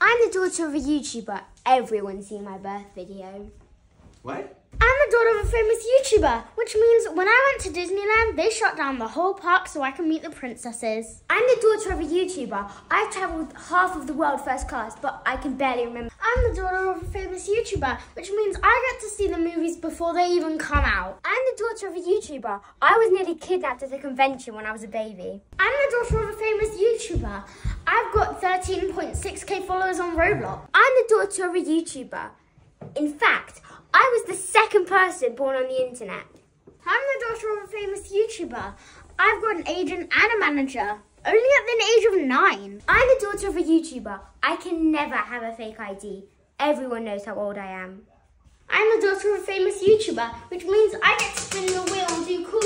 I'm the daughter of a YouTuber. Everyone's seen my birth video. What? I'm the daughter of a famous YouTuber, which means when I went to Disneyland, they shut down the whole park so I can meet the princesses. I'm the daughter of a YouTuber. I've traveled half of the world first class, but I can barely remember. I'm the daughter of a famous YouTuber, which means I get to see the movies before they even come out. I'm the daughter of a YouTuber. I was nearly kidnapped at a convention when I was a baby. I'm the daughter of a famous YouTuber. I've got 13.6k followers on Roblox. I'm the daughter of a YouTuber. In fact, I was the second person born on the internet. I'm the daughter of a famous YouTuber. I've got an agent and a manager, only at the age of nine. I'm the daughter of a YouTuber. I can never have a fake ID. Everyone knows how old I am. I'm the daughter of a famous YouTuber, which means I get to spin the wheel and do cool